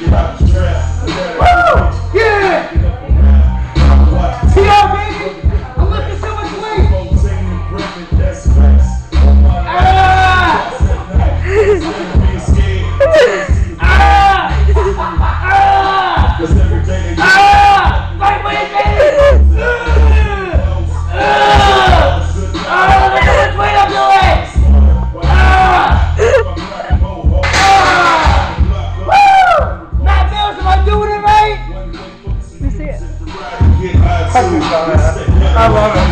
Yeah. I love it.